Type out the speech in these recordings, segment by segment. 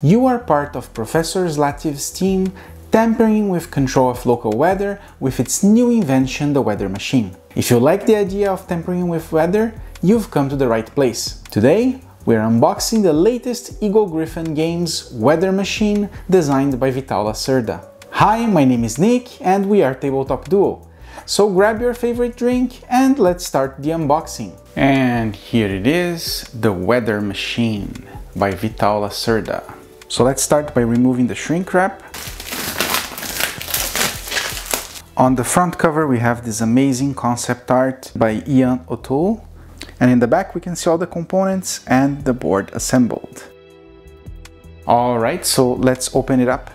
You are part of Professor Lativ's team tampering with control of local weather with its new invention, the Weather Machine. If you like the idea of tampering with weather, you've come to the right place. Today, we're unboxing the latest Eagle Gryphon Games Weather Machine designed by Vital Lacerda. Hi, my name is Nick and we are Tabletop Duo. So grab your favorite drink and let's start the unboxing. And here it is, the Weather Machine by Vital Lacerda. So let's start by removing the shrink wrap. On the front cover we have this amazing concept art by Ian O'Toole and in the back we can see all the components and the board assembled. Alright, so let's open it up.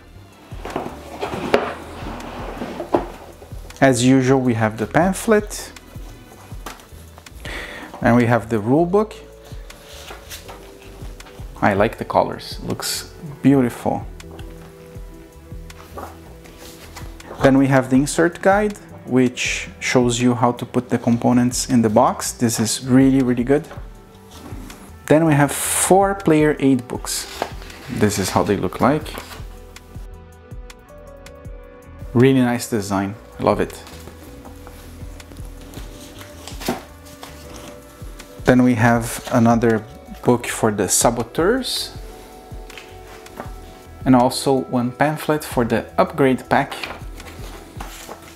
As usual we have the pamphlet and we have the rule book I like the colors, looks beautiful. Then we have the insert guide, which shows you how to put the components in the box. This is really, really good. Then we have four player aid books. This is how they look like. Really nice design, I love it. Then we have another book for the saboteurs and also one pamphlet for the upgrade pack.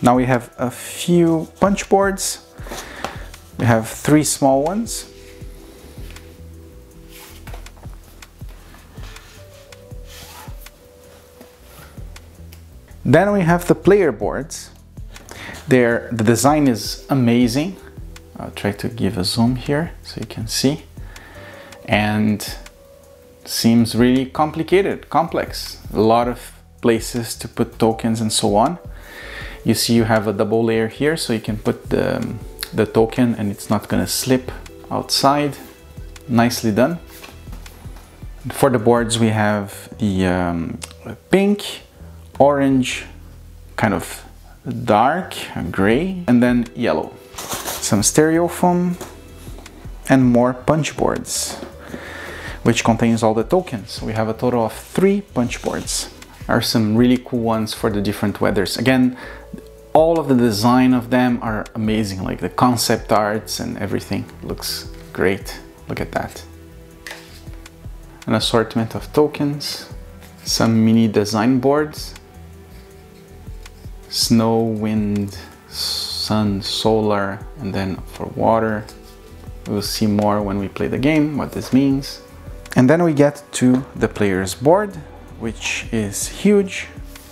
Now we have a few punch boards. We have three small ones. Then we have the player boards. There, the design is amazing. I'll try to give a zoom here so you can see and seems really complicated, complex. A lot of places to put tokens and so on. You see you have a double layer here so you can put the, the token and it's not gonna slip outside. Nicely done. For the boards we have the um, pink, orange, kind of dark, gray, and then yellow. Some styrofoam and more punch boards which contains all the tokens. We have a total of three punch boards. Are some really cool ones for the different weathers. Again, all of the design of them are amazing, like the concept arts and everything looks great. Look at that. An assortment of tokens, some mini design boards, snow, wind, sun, solar, and then for water. We'll see more when we play the game, what this means. And then we get to the player's board, which is huge.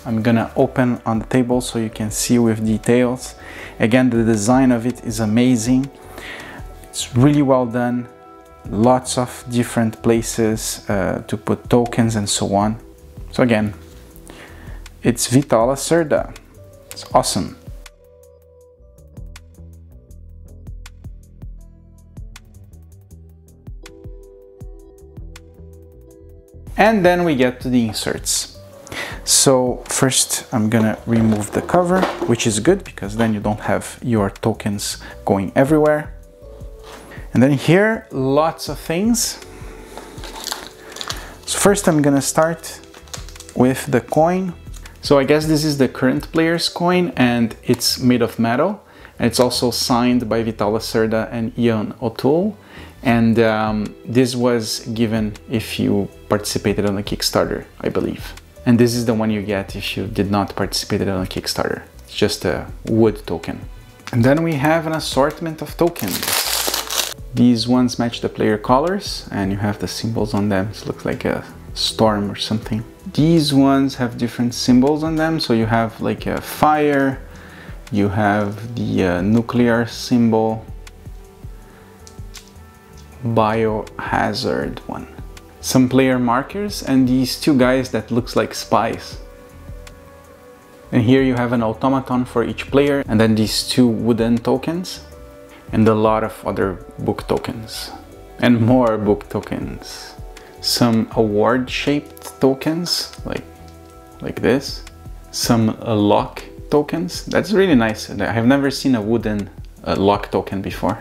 I'm gonna open on the table so you can see with details. Again, the design of it is amazing. It's really well done. Lots of different places uh, to put tokens and so on. So again, it's Vital Lacerda. It's awesome. And then we get to the inserts. So first I'm gonna remove the cover, which is good because then you don't have your tokens going everywhere. And then here, lots of things. So first I'm gonna start with the coin. So I guess this is the current player's coin and it's made of metal. And it's also signed by Vital Lacerda and Ian O'Toole. And um, this was given if you participated on the Kickstarter, I believe. And this is the one you get if you did not participate on a Kickstarter. It's just a wood token. And then we have an assortment of tokens. These ones match the player colors and you have the symbols on them. It looks like a storm or something. These ones have different symbols on them. So you have like a fire, you have the uh, nuclear symbol, biohazard one. Some player markers and these two guys that looks like spies. And here you have an automaton for each player and then these two wooden tokens and a lot of other book tokens and more book tokens. Some award shaped tokens like, like this. Some uh, lock tokens. That's really nice. I have never seen a wooden uh, lock token before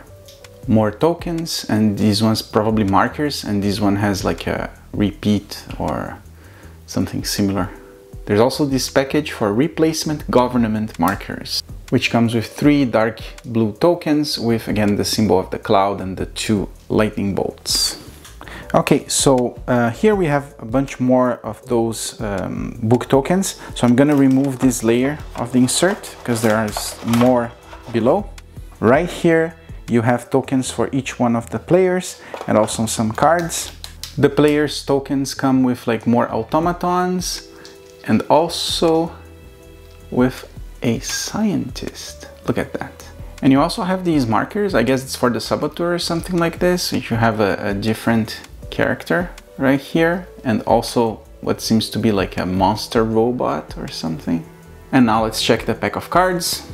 more tokens and these ones probably markers and this one has like a repeat or something similar. There's also this package for replacement government markers, which comes with three dark blue tokens with again the symbol of the cloud and the two lightning bolts. Okay, so uh, here we have a bunch more of those um, book tokens. So I'm gonna remove this layer of the insert because there is more below. Right here, you have tokens for each one of the players and also some cards. The players tokens come with like more automatons and also with a scientist. Look at that. And you also have these markers. I guess it's for the saboteur or something like this. If you have a, a different character right here and also what seems to be like a monster robot or something. And now let's check the pack of cards.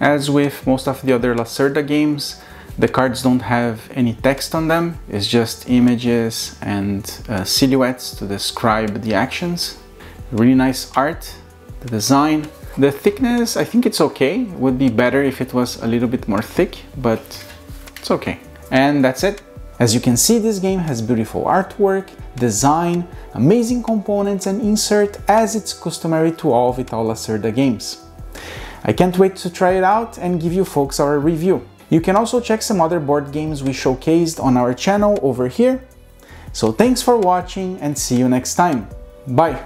As with most of the other Lacerda games, the cards don't have any text on them. It's just images and uh, silhouettes to describe the actions. Really nice art, the design. The thickness, I think it's okay. Would be better if it was a little bit more thick, but it's okay. And that's it. As you can see, this game has beautiful artwork, design, amazing components and insert as it's customary to all Vital Lacerda games. I can't wait to try it out and give you folks our review. You can also check some other board games we showcased on our channel over here. So thanks for watching and see you next time. Bye!